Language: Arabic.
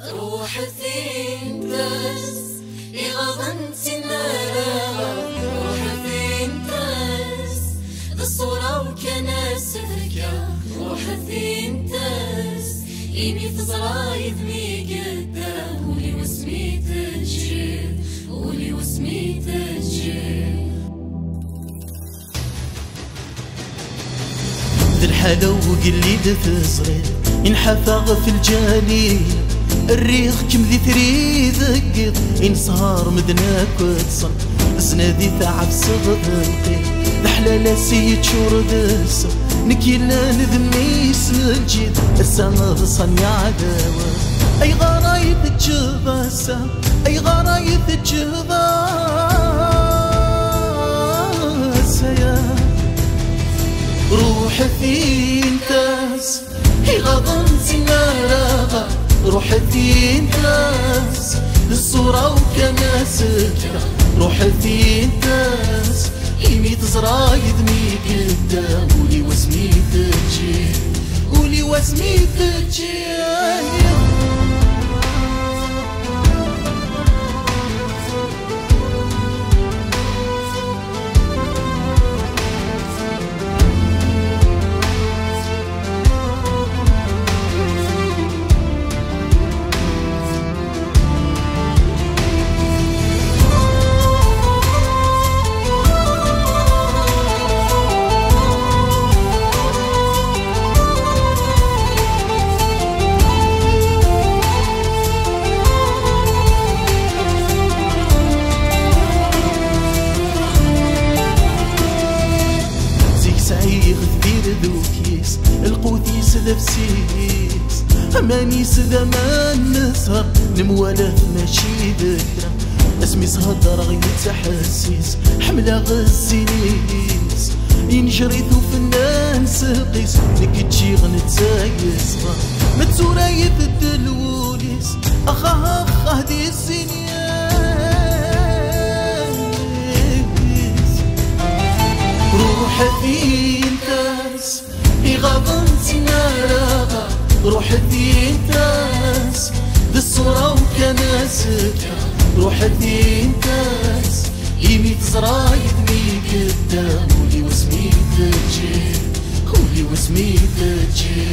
روح فين تاس إغضنت النار روح فين تاس ذا الصورة وكناسك. روح فين تاس إيمي تزرع يدمي قدام. ولي وسمي تجيب ولي وسمي تجيب ذي الحلا في صغير ينحفى في الجالي الريخ كم ذي ثري ذقيط ينصهر مدناك وتصن زنادي تعب صغر القير الحلالة سيد شور دسر نكيلا نذمي الجيد السما صنع دوا أي غرايب تجباسا أي غرايب تجباسا تاس للصورة وكناستها روح فين تاس هي تزرع يدمي قدام ولي واسمي تجي ولي واسمي تجي. القوتيس ذبسيس أمانيس ذمان نسهر. نموالة ماشي ذكرى اسمي صهدر غير تحسيس حملة غزينيس ينجريثو فنان سقيس لك تجي غنتسايس متسوراي في الدلوليس أخا أخا هدي السنيان. روح فين تاس بغضن سنارا روح فين تاس بالصورة وكناستها روح تاس قدام ولي تجي ولي تجي